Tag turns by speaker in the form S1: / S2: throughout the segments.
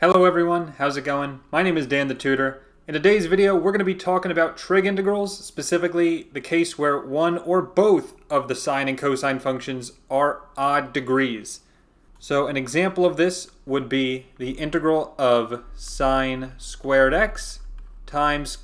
S1: Hello everyone, how's it going? My name is Dan the Tutor. In today's video, we're going to be talking about trig integrals, specifically the case where one or both of the sine and cosine functions are odd degrees. So an example of this would be the integral of sine squared x times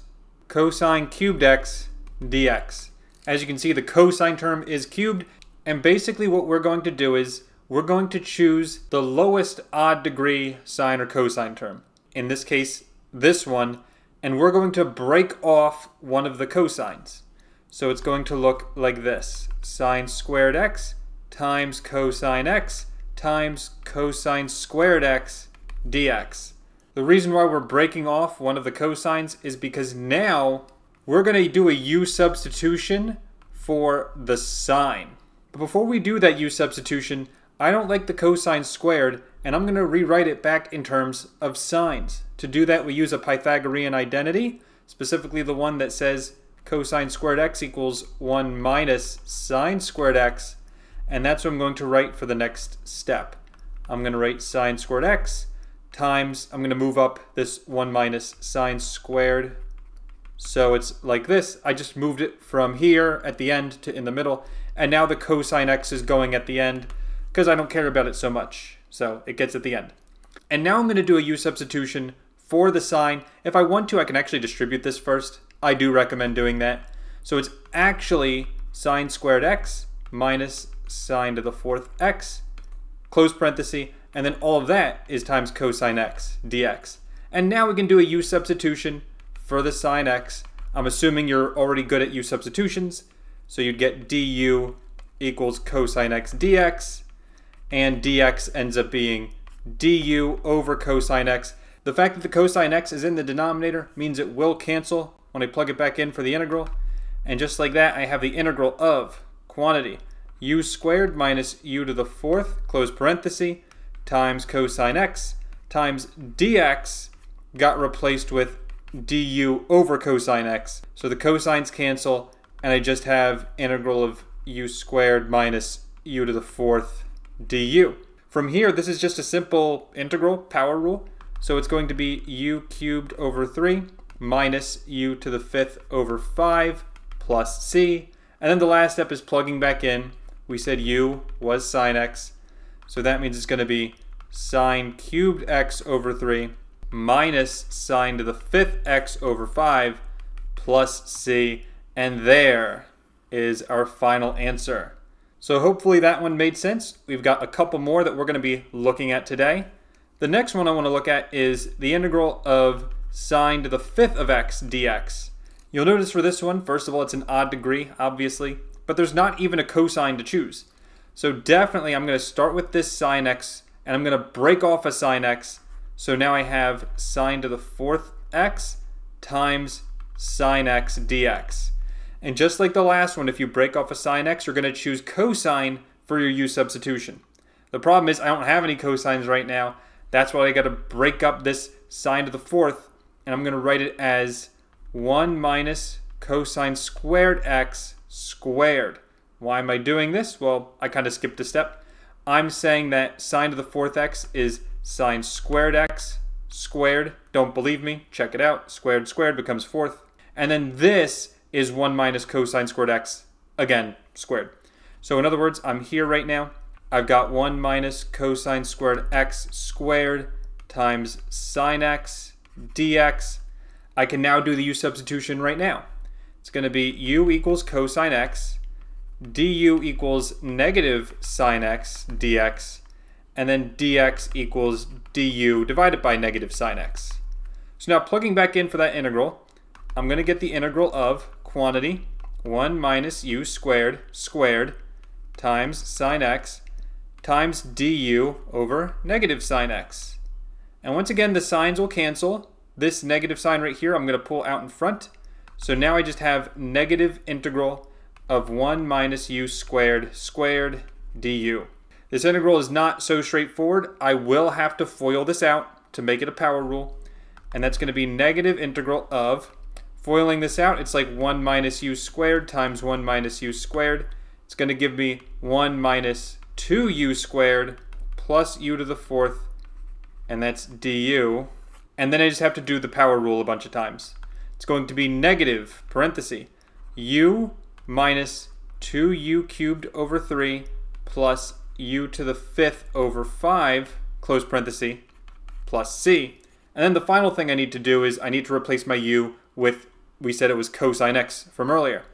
S1: cosine cubed x dx. As you can see, the cosine term is cubed, and basically what we're going to do is we're going to choose the lowest odd degree sine or cosine term. In this case, this one, and we're going to break off one of the cosines. So it's going to look like this. Sine squared x times cosine x times cosine squared x dx. The reason why we're breaking off one of the cosines is because now we're going to do a u substitution for the sine. But before we do that u substitution, I don't like the cosine squared, and I'm going to rewrite it back in terms of sines. To do that, we use a Pythagorean identity, specifically the one that says cosine squared x equals 1 minus sine squared x, and that's what I'm going to write for the next step. I'm going to write sine squared x times, I'm going to move up this 1 minus sine squared. So it's like this. I just moved it from here at the end to in the middle, and now the cosine x is going at the end because I don't care about it so much. So it gets at the end. And now I'm going to do a u substitution for the sine. If I want to, I can actually distribute this first. I do recommend doing that. So it's actually sine squared x minus sine to the fourth x, close parenthesis, and then all of that is times cosine x dx. And now we can do a u substitution for the sine x. I'm assuming you're already good at u substitutions. So you'd get du equals cosine x dx and dx ends up being du over cosine x. The fact that the cosine x is in the denominator means it will cancel when I plug it back in for the integral. And just like that, I have the integral of quantity u squared minus u to the fourth, close parenthesis, times cosine x times dx got replaced with du over cosine x. So the cosines cancel, and I just have integral of u squared minus u to the fourth du. From here, this is just a simple integral power rule. So it's going to be u cubed over 3 minus u to the fifth over 5 plus c. And then the last step is plugging back in. We said u was sine x. So that means it's going to be sine cubed x over 3 minus sine to the fifth x over 5 plus c. And there is our final answer. So hopefully that one made sense. We've got a couple more that we're going to be looking at today. The next one I want to look at is the integral of sine to the fifth of x dx. You'll notice for this one, first of all, it's an odd degree, obviously, but there's not even a cosine to choose. So definitely I'm going to start with this sine x, and I'm going to break off a sine x. So now I have sine to the fourth x times sine x dx. And just like the last one, if you break off a sine x, you're going to choose cosine for your u substitution. The problem is I don't have any cosines right now. That's why I got to break up this sine to the fourth, and I'm going to write it as 1 minus cosine squared x squared. Why am I doing this? Well, I kind of skipped a step. I'm saying that sine to the fourth x is sine squared x squared. Don't believe me? Check it out. Squared squared becomes fourth. And then this is 1 minus cosine squared x, again, squared. So in other words, I'm here right now. I've got 1 minus cosine squared x squared times sine x dx. I can now do the u substitution right now. It's going to be u equals cosine x, du equals negative sine x dx, and then dx equals du divided by negative sine x. So now plugging back in for that integral, I'm going to get the integral of quantity 1 minus u squared squared times sine x times du over negative sine x. And once again, the sines will cancel. This negative sign right here, I'm going to pull out in front. So now I just have negative integral of 1 minus u squared squared du. This integral is not so straightforward. I will have to FOIL this out to make it a power rule. And that's going to be negative integral of Foiling this out, it's like 1 minus u squared times 1 minus u squared. It's going to give me 1 minus 2u squared plus u to the fourth and that's du. And then I just have to do the power rule a bunch of times. It's going to be negative, parenthesis, u minus 2u cubed over 3 plus u to the fifth over 5, close parenthesis, plus c. And then the final thing I need to do is I need to replace my u with, we said it was cosine x from earlier.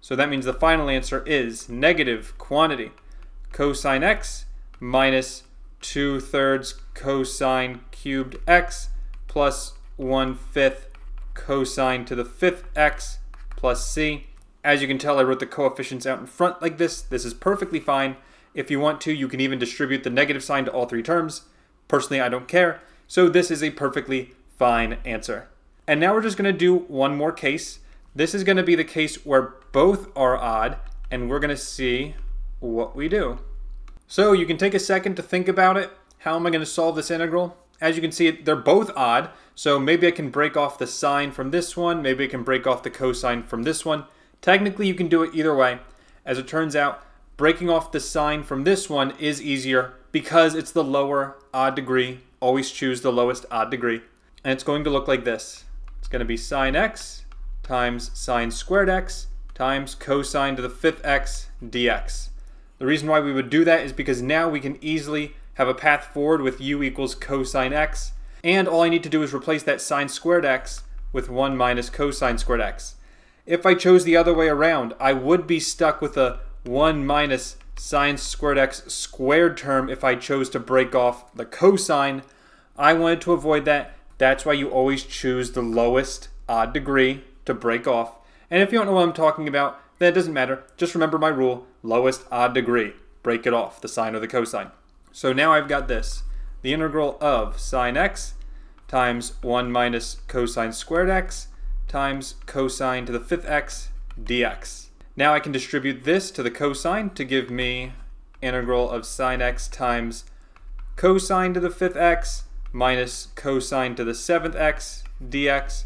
S1: So that means the final answer is negative quantity cosine x minus 2 thirds cosine cubed x plus 1 fifth cosine to the fifth x plus c. As you can tell, I wrote the coefficients out in front like this. This is perfectly fine. If you want to, you can even distribute the negative sign to all three terms. Personally, I don't care. So this is a perfectly fine answer. And now we're just going to do one more case. This is going to be the case where both are odd, and we're going to see what we do. So you can take a second to think about it. How am I going to solve this integral? As you can see, they're both odd, so maybe I can break off the sine from this one, maybe I can break off the cosine from this one. Technically, you can do it either way. As it turns out, breaking off the sine from this one is easier because it's the lower odd degree. Always choose the lowest odd degree. And it's going to look like this. It's going to be sine x times sine squared x times cosine to the fifth x dx. The reason why we would do that is because now we can easily have a path forward with u equals cosine x, and all I need to do is replace that sine squared x with 1 minus cosine squared x. If I chose the other way around, I would be stuck with a 1 minus sine squared x squared term if I chose to break off the cosine. I wanted to avoid that. That's why you always choose the lowest odd degree to break off. And if you don't know what I'm talking about, then it doesn't matter. Just remember my rule, lowest odd degree. Break it off, the sine or the cosine. So now I've got this. The integral of sine x times 1 minus cosine squared x times cosine to the fifth x dx. Now I can distribute this to the cosine to give me integral of sine x times cosine to the fifth x minus cosine to the seventh x dx.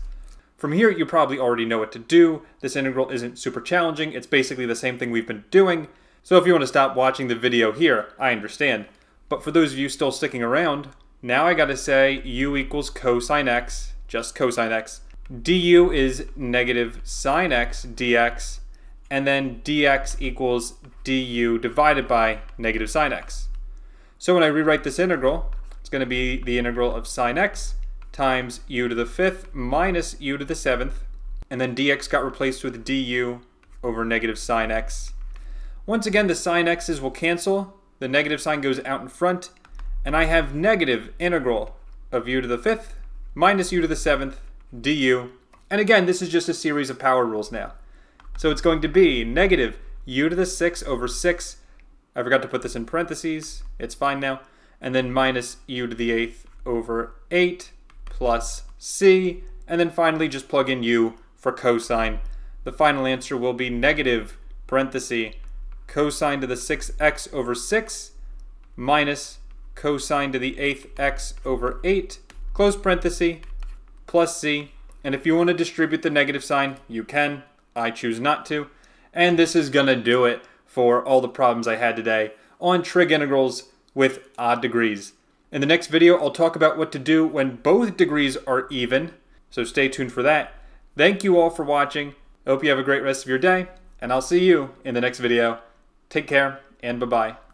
S1: From here, you probably already know what to do. This integral isn't super challenging. It's basically the same thing we've been doing. So if you want to stop watching the video here, I understand. But for those of you still sticking around, now I gotta say u equals cosine x, just cosine x, du is negative sine x dx, and then dx equals du divided by negative sine x. So when I rewrite this integral, it's going to be the integral of sine x times u to the fifth minus u to the seventh, and then dx got replaced with du over negative sine x. Once again, the sine x's will cancel, the negative sign goes out in front, and I have negative integral of u to the fifth minus u to the seventh du. And again, this is just a series of power rules now. So it's going to be negative u to the 6 over 6. I forgot to put this in parentheses. It's fine now. And then minus u to the 8th over 8 plus c. And then finally just plug in u for cosine. The final answer will be negative parenthesis cosine to the 6x over 6 minus cosine to the 8th x over 8, close parenthesis, plus c. And if you want to distribute the negative sign, you can. I choose not to. And this is going to do it for all the problems I had today on trig integrals with odd degrees. In the next video, I'll talk about what to do when both degrees are even, so stay tuned for that. Thank you all for watching. Hope you have a great rest of your day, and I'll see you in the next video. Take care, and bye-bye.